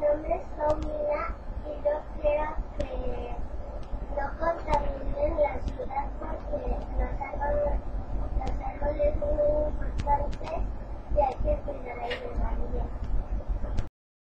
nombres son vida y yo quiero que no contaminen la ciudad porque los árboles, los árboles